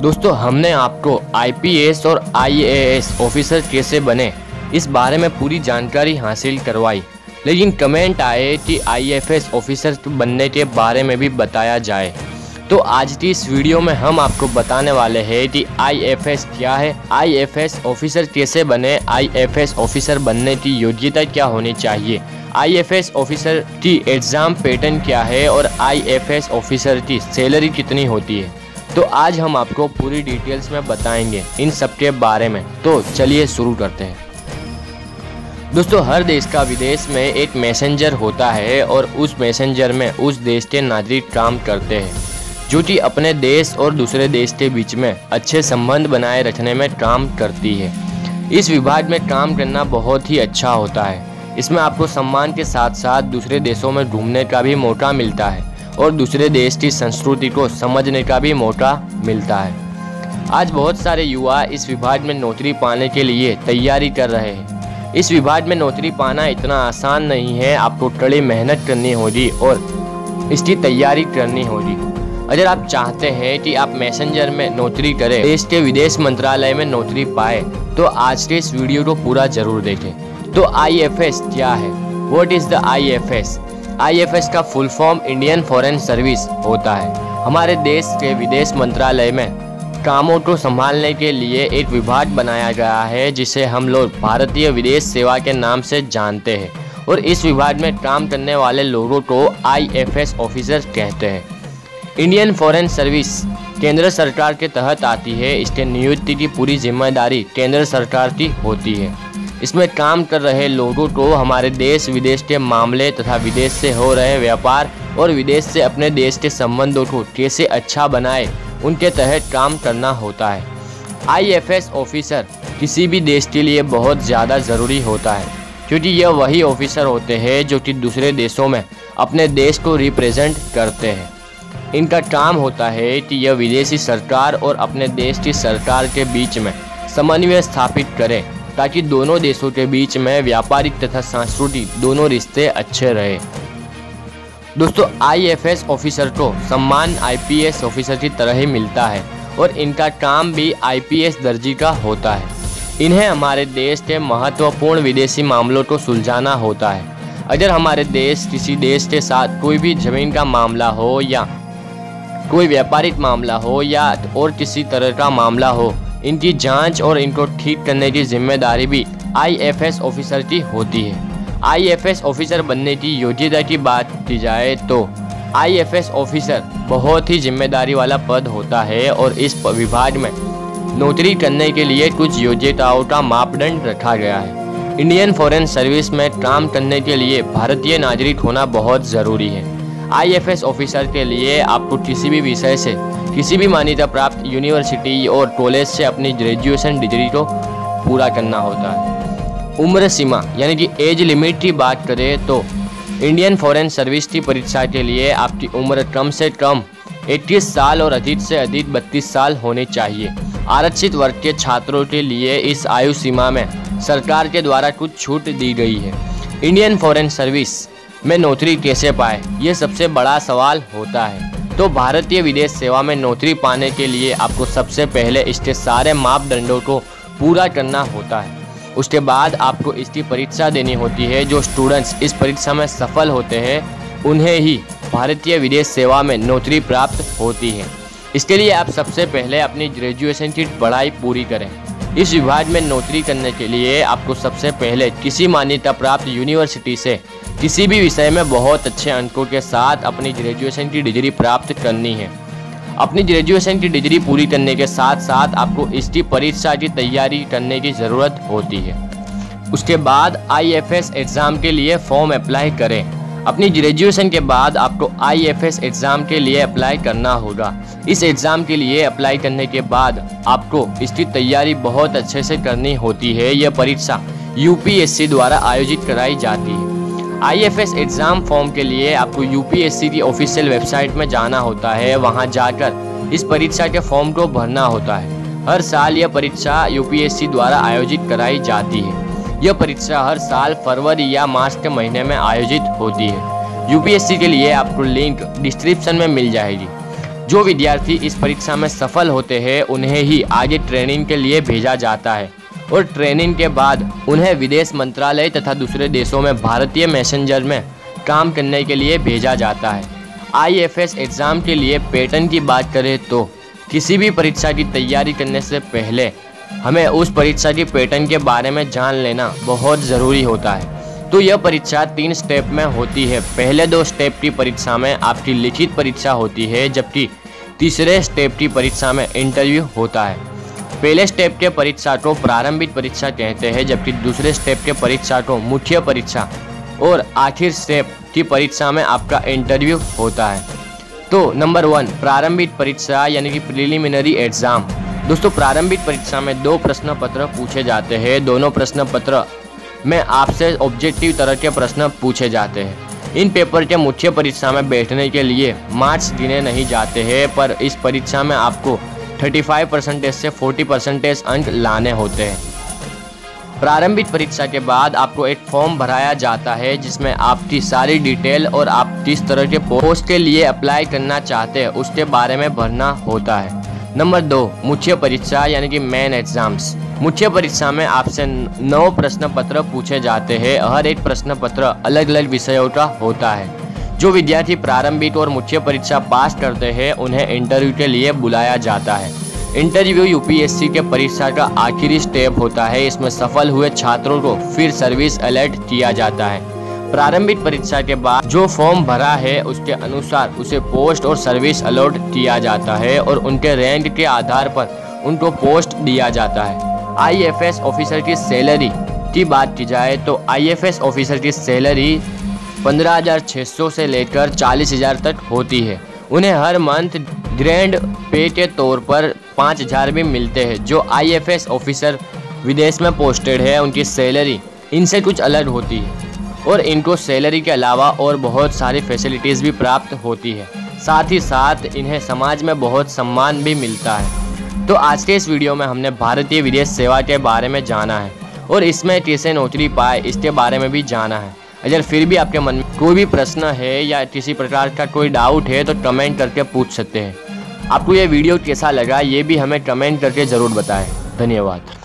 दोस्तों, हमने आपको आईपीएस और आईएएस ऑफिसर कैसे बने, इस बारे में पूरी जानकारी हासिल करवाई। लेकिन कमेंट आए कि आईएफएस ऑफिसर बनने के बारे में भी बताया जाए। तो आज की इस वीडियो में हम आपको बताने वाले हैं कि आईएफएस क्या है आईएफएस ऑफिसर कैसे बने आईएफएस ऑफिसर बनने की योग्यता क्या होनी चाहिए आईएफएस ऑफिसर की एग्ज़ाम पैटर्न क्या है और आईएफएस ऑफिसर की सैलरी कितनी होती है। तो आज हम आपको पूरी डिटेल्स में बताएँगे इन सब के बारे में। तो चलिए शुरू करते हैं। दोस्तों, हर देश का विदेश में एक मैसेंजर होता है और उस मैसेंजर में उस देश के नागरिक काम करते हैं, जो कि अपने देश और दूसरे देश के बीच में अच्छे संबंध बनाए रखने में काम करती है। इस विभाग में काम करना बहुत ही अच्छा होता है। इसमें आपको सम्मान के साथ साथ दूसरे देशों में घूमने का भी मौका मिलता है। और दूसरे देश की संस्कृति को समझने का भी मौका मिलता है। आज बहुत सारे युवा इस विभाग में नौकरी पाने के लिए तैयारी कर रहे हैं। इस विभाग में नौकरी पाना इतना आसान नहीं है, आपको कड़ी मेहनत करनी होगी और इसकी तैयारी करनी होगी। अगर आप चाहते हैं कि आप मैसेंजर में नौकरी करें, देश के विदेश मंत्रालय में नौकरी पाए तो आज के इस वीडियो को पूरा ज़रूर देखें। तो आईएफएस क्या है? What is the IFS IFS का full form Indian foreign service होता है। हमारे देश के विदेश मंत्रालय में कामों को संभालने के लिए एक विभाग बनाया गया है, जिसे हम लोग भारतीय विदेश सेवा के नाम से जानते हैं और इस विभाग में काम करने वाले लोगों को आईएफएस ऑफिसर कहते हैं। इंडियन फॉरेन सर्विस केंद्र सरकार के तहत आती है, इसके नियुक्ति की पूरी ज़िम्मेदारी केंद्र सरकार की होती है। इसमें काम कर रहे लोगों को हमारे देश, विदेश के मामले तथा विदेश से हो रहे व्यापार और विदेश से अपने देश के संबंधों को कैसे अच्छा बनाए, उनके तहत काम करना होता है। आईएफएस ऑफिसर किसी भी देश के लिए बहुत ज़्यादा ज़रूरी होता है, क्योंकि यह वही ऑफिसर होते हैं जो कि दूसरे देशों में अपने देश को रिप्रेजेंट करते हैं। इनका काम होता है कि यह विदेशी सरकार और अपने देश की सरकार के बीच में समन्वय स्थापित करें ताकि दोनों देशों के बीच में व्यापारिक तथा सांस्कृतिक दोनों रिश्ते अच्छे रहे। दोस्तों आईएफएस ऑफिसर को सम्मान आईपीएस ऑफिसर की तरह ही मिलता है और इनका काम भी आईपीएस दर्जी का होता है। इन्हें हमारे देश के महत्वपूर्ण विदेशी मामलों को सुलझाना होता है। अगर हमारे देश किसी देश के साथ कोई भी ज़मीन का मामला हो या कोई व्यापारिक मामला हो या और किसी तरह का मामला हो इनकी जाँच और इनको ठीक करने की ज़िम्मेदारी भी आईएफएस ऑफिसर की होती है। आईएफएस ऑफिसर बनने की योग्यता की बात की जाए तो आईएफएस ऑफिसर बहुत ही ज़िम्मेदारी वाला पद होता है और इस विभाग में नौकरी करने के लिए कुछ योग्यताओं का मापदंड रखा गया है। इंडियन फॉरेन सर्विस में काम करने के लिए भारतीय नागरिक होना बहुत ज़रूरी है। आईएफएस ऑफिसर के लिए आपको किसी भी विषय से किसी भी मान्यता प्राप्त यूनिवर्सिटी और कॉलेज से अपनी ग्रेजुएशन डिग्री को पूरा करना होता है। उम्र सीमा, यानी कि एज लिमिट की बात करें तो इंडियन फॉरेन सर्विस की परीक्षा के लिए आपकी उम्र कम से कम 21 साल और अधिक से अधिक 32 साल होनी चाहिए। आरक्षित वर्ग के छात्रों के लिए इस आयु सीमा में सरकार के द्वारा कुछ छूट दी गई है। इंडियन फॉरेन सर्विस में नौकरी कैसे पाए? ये सबसे बड़ा सवाल होता है। तो भारतीय विदेश सेवा में नौकरी पाने के लिए आपको सबसे पहले इसके सारे मापदंडों को पूरा करना होता है। उसके बाद आपको इसकी परीक्षा देनी होती है, जो स्टूडेंट्स इस परीक्षा में सफल होते हैं, उन्हें ही भारतीय विदेश सेवा में नौकरी प्राप्त होती है। इसके लिए आप सबसे पहले अपनी ग्रेजुएशन की पढ़ाई पूरी करें। इस विभाग में नौकरी करने के लिए आपको सबसे पहले किसी मान्यता प्राप्त यूनिवर्सिटी से किसी भी विषय में बहुत अच्छे अंकों के साथ अपनी ग्रेजुएशन की डिग्री प्राप्त करनी है। अपनी ग्रेजुएशन की डिग्री पूरी करने के साथ साथ आपको इसकी परीक्षा की तैयारी करने की ज़रूरत होती है। उसके बाद आईएफएस एग्ज़ाम के लिए फॉर्म अप्लाई करें। अपनी ग्रेजुएशन के बाद आपको आईएफएस एग्ज़ाम के लिए अप्लाई करना होगा। इस एग्ज़ाम के लिए अप्लाई करने के बाद आपको इसकी तैयारी बहुत अच्छे से करनी होती है। यह परीक्षा यूपीएससी द्वारा आयोजित कराई जाती है। आईएफएस एग्ज़ाम फॉर्म के लिए आपको यूपीएससी की ऑफिशियल वेबसाइट में जाना होता है। वहाँ जाकर इस परीक्षा के फॉर्म को भरना होता है। हर साल यह परीक्षा यूपीएससी द्वारा आयोजित कराई जाती है। यह परीक्षा हर साल फरवरी या मार्च के महीने में आयोजित होती है। यूपीएससी के लिए आपको लिंक डिस्क्रिप्शन में मिल जाएगी। जो विद्यार्थी इस परीक्षा में सफल होते हैं, उन्हें ही आगे ट्रेनिंग के लिए भेजा जाता है और ट्रेनिंग के बाद उन्हें विदेश मंत्रालय तथा दूसरे देशों में भारतीय मैसेंजर में काम करने के लिए भेजा जाता है। आईएफएस एग्ज़ाम के लिए पैटर्न की बात करें तो किसी भी परीक्षा की तैयारी करने से पहले हमें उस परीक्षा की पैटर्न के बारे में जान लेना बहुत ज़रूरी होता है। तो यह परीक्षा तीन स्टेप में होती है। पहले दो स्टेप की परीक्षा में आपकी लिखित परीक्षा होती है, जबकि तीसरे स्टेप की परीक्षा में इंटरव्यू होता है। पहले स्टेप के परीक्षा को प्रारंभिक परीक्षा कहते हैं, जबकि दूसरे स्टेप के परीक्षा को मुख्य परीक्षा और आखिर स्टेप की परीक्षा में आपका इंटरव्यू होता है। तो नंबर वन, प्रारंभिक परीक्षा यानी कि प्रिलिमिनरी एग्ज़ाम दोस्तों, प्रारंभिक परीक्षा में दो प्रश्न पत्र पूछे जाते हैं। दोनों प्रश्न पत्र में आपसे ऑब्जेक्टिव तरह के प्रश्न पूछे जाते हैं। इन पेपर के मुख्य परीक्षा में बैठने के लिए मार्क्स गिने नहीं जाते हैं, पर इस परीक्षा में आपको 35 परसेंटेज से 40 परसेंटेज अंक लाने होते हैं। प्रारंभिक परीक्षा के बाद आपको एक फॉर्म भराया जाता है, जिसमें आपकी सारी डिटेल और आप किस तरह के पोस्ट के लिए अप्लाई करना चाहते हैं, उसके बारे में भरना होता है। नंबर दो, मुख्य परीक्षा यानी कि मेन एग्ज़ाम्स मुख्य परीक्षा में आपसे नौ प्रश्न पत्र पूछे जाते हैं। हर एक प्रश्न पत्र अलग अलग विषयों का होता है। जो विद्यार्थी प्रारंभिक और मुख्य परीक्षा पास करते हैं, उन्हें इंटरव्यू के लिए बुलाया जाता है। इंटरव्यू यूपीएससी के परीक्षा का आखिरी स्टेप होता है। इसमें सफल हुए छात्रों को फिर सर्विस अलर्ट किया जाता है। प्रारंभिक परीक्षा के बाद जो फॉर्म भरा है, उसके अनुसार उसे पोस्ट और सर्विस अलॉट किया जाता है और उनके रैंक के आधार पर उनको पोस्ट दिया जाता है। आईएफएस ऑफिसर की सैलरी की बात की जाए तो आईएफएस ऑफिसर की सैलरी पंद्रह हज़ार छः सौ से लेकर चालीस हज़ार तक होती है। उन्हें हर मंथ ग्रैंड पे के तौर पर पाँच हज़ार भी मिलते हैं। जो आईएफएस ऑफिसर विदेश में पोस्टेड है, उनकी सैलरी इनसे कुछ अलग होती है। और इनको सैलरी के अलावा और बहुत सारी फैसिलिटीज़ भी प्राप्त होती है। साथ ही साथ इन्हें समाज में बहुत सम्मान भी मिलता है। तो आज के इस वीडियो में हमने भारतीय विदेश सेवा के बारे में जाना है और इसमें कैसे नौकरी पाए, इसके बारे में भी जाना है। अगर फिर भी आपके मन में कोई भी प्रश्न है या किसी प्रकार का कोई डाउट है तो कमेंट करके पूछ सकते हैं। आपको ये वीडियो कैसा लगा, ये भी हमें कमेंट करके ज़रूर बताएँ। धन्यवाद।